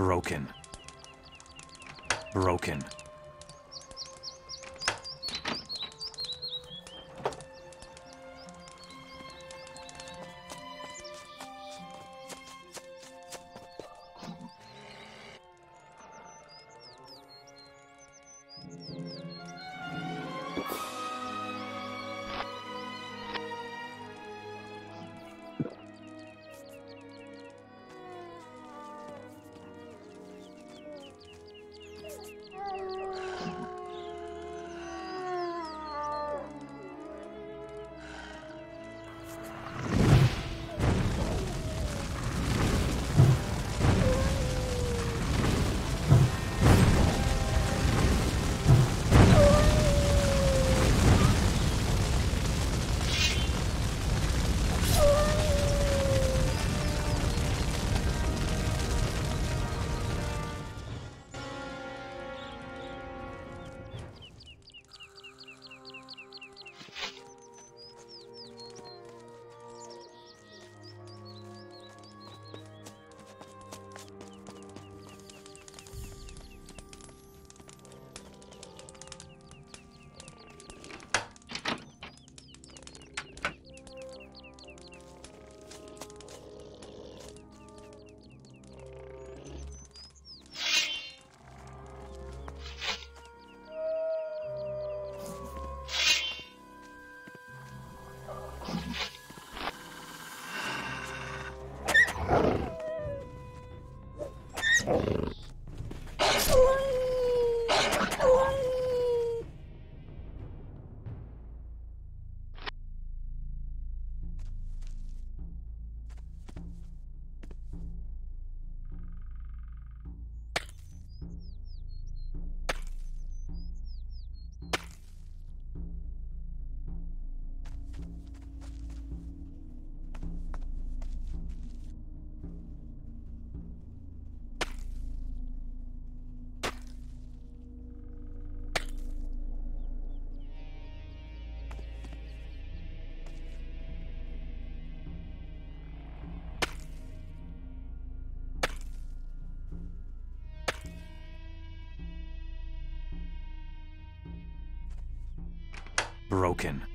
Broken. Broken. Broken.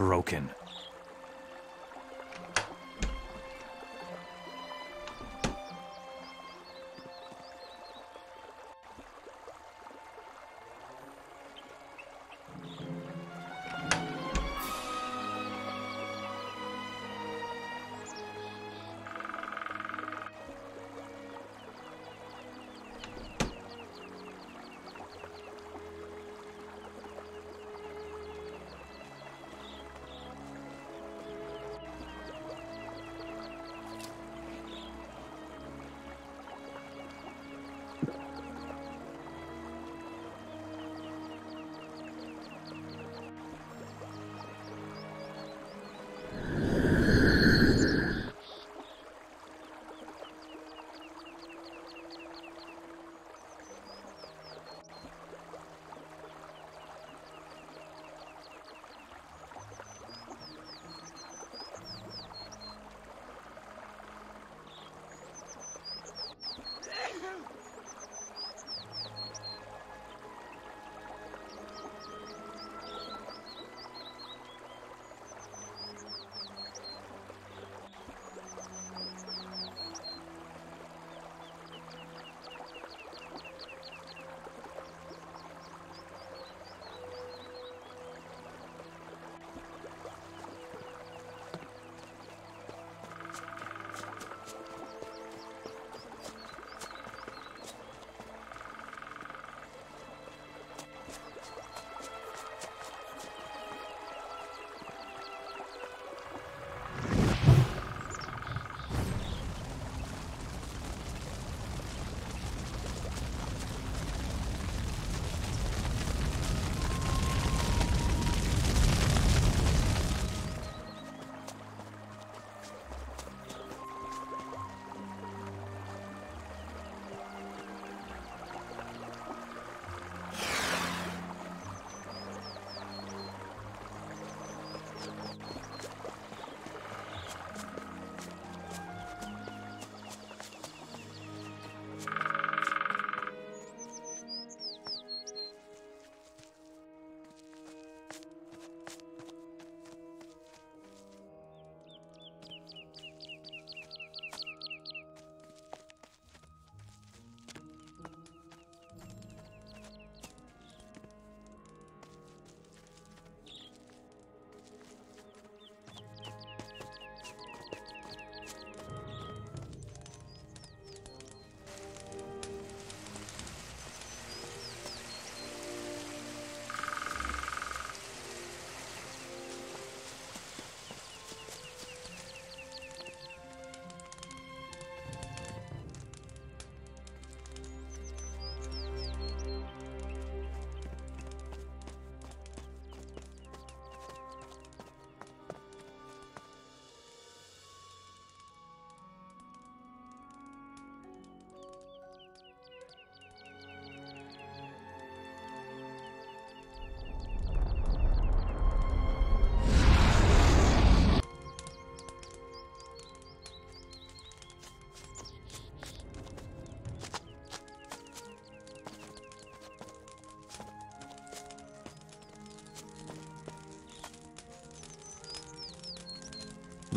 Broken.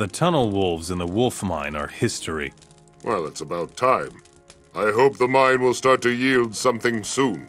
The tunnel wolves in the wolf mine are history. Well, it's about time. I hope the mine will start to yield something soon.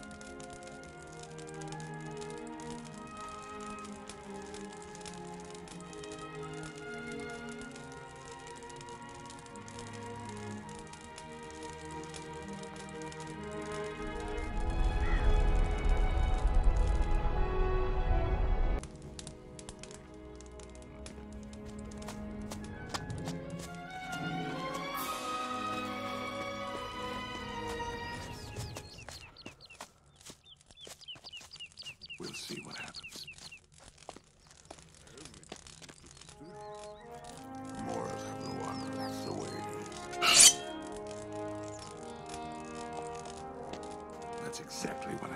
Exactly what.